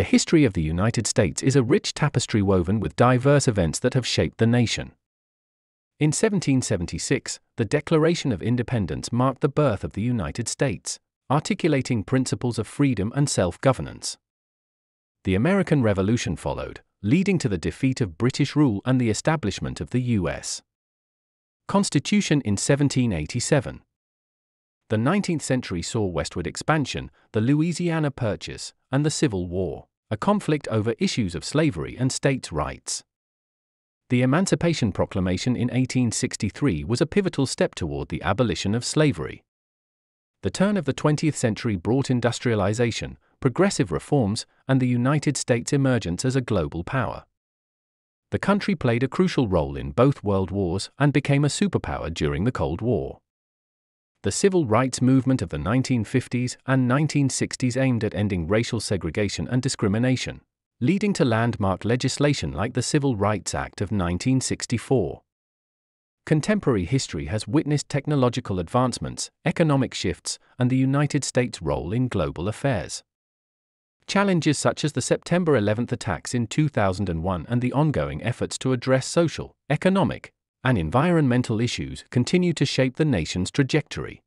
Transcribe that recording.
The history of the United States is a rich tapestry woven with diverse events that have shaped the nation. In 1776, the Declaration of Independence marked the birth of the United States, articulating principles of freedom and self governance. The American Revolution followed, leading to the defeat of British rule and the establishment of the U.S. Constitution in 1787. The 19th century saw westward expansion, the Louisiana Purchase, and the Civil War, a conflict over issues of slavery and states' rights. The Emancipation Proclamation in 1863 was a pivotal step toward the abolition of slavery. The turn of the 20th century brought industrialization, progressive reforms, and the United States' emergence as a global power. The country played a crucial role in both world wars and became a superpower during the Cold War. The civil rights movement of the 1950s and 1960s aimed at ending racial segregation and discrimination, leading to landmark legislation like the Civil Rights Act of 1964. Contemporary history has witnessed technological advancements, economic shifts, and the United States' role in global affairs. Challenges such as the September 11 attacks in 2001 and the ongoing efforts to address social, economic, and environmental issues continue to shape the nation's trajectory.